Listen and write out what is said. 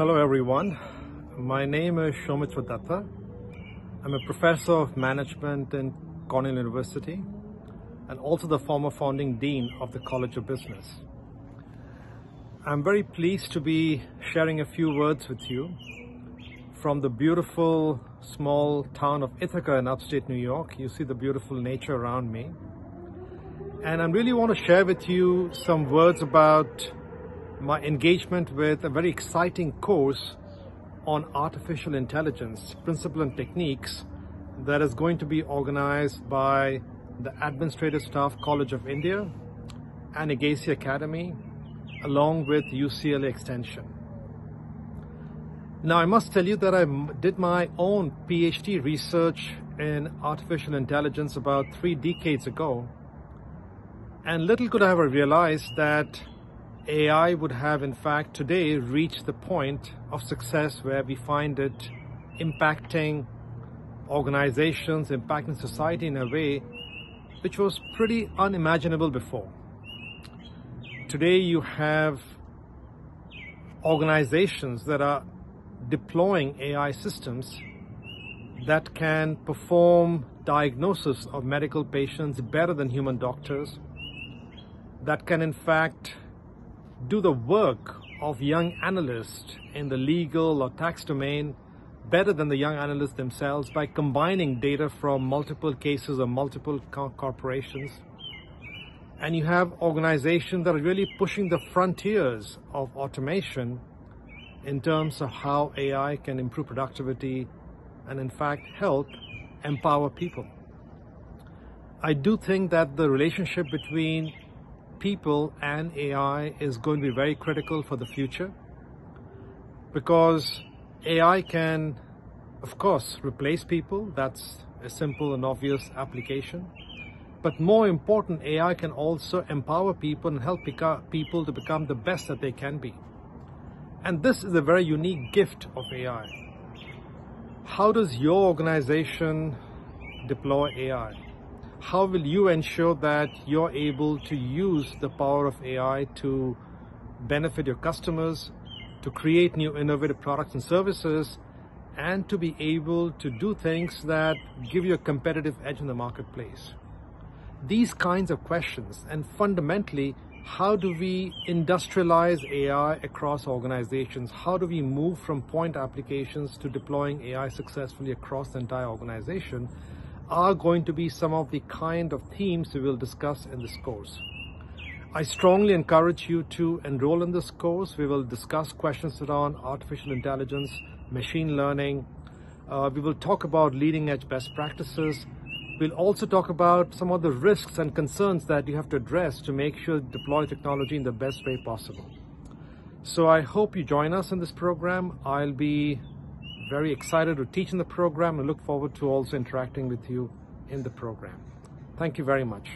Hello everyone. My name is Soumitra Dutta. I'm a professor of management in Cornell University and also the former founding dean of the College of Business. I'm very pleased to be sharing a few words with you from the beautiful small town of Ithaca in upstate New York. You see the beautiful nature around me. And I really want to share with you some words about my engagement with a very exciting course on artificial intelligence, principle and techniques that is going to be organized by the Administrative Staff College of India and Agassi Academy, along with UCLA Extension. Now, I must tell you that I did my own PhD research in artificial intelligence about three decades ago. And little could I ever realize that AI would have, in fact, today reached the point of success where we find it impacting organizations, impacting society in a way which was pretty unimaginable before. Today you have organizations that are deploying AI systems that can perform diagnosis of medical patients better than human doctors, that can in fact do the work of young analysts in the legal or tax domain better than the young analysts themselves by combining data from multiple cases or multiple co corporations. And you have organizations that are really pushing the frontiers of automation in terms of how AI can improve productivity and in fact help empower people. I do think that the relationship between people and AI is going to be very critical for the future because AI can, of course, replace people. That's a simple and obvious application. But more important, AI can also empower people and help people to become the best that they can be. And this is a very unique gift of AI. How does your organization deploy AI? How will you ensure that you're able to use the power of AI to benefit your customers, to create new innovative products and services, and to be able to do things that give you a competitive edge in the marketplace. These kinds of questions, and fundamentally, how do we industrialize AI across organizations? How do we move from point applications to deploying AI successfully across the entire organization are going to be some of the kind of themes we will discuss in this course. I strongly encourage you to enroll in this course. We will discuss questions around artificial intelligence, machine learning. Uh, we will talk about leading edge best practices. We'll also talk about some of the risks and concerns that you have to address to make sure deploy technology in the best way possible. So I hope you join us in this program. I'll be very excited to teach in the program and look forward to also interacting with you in the program. Thank you very much.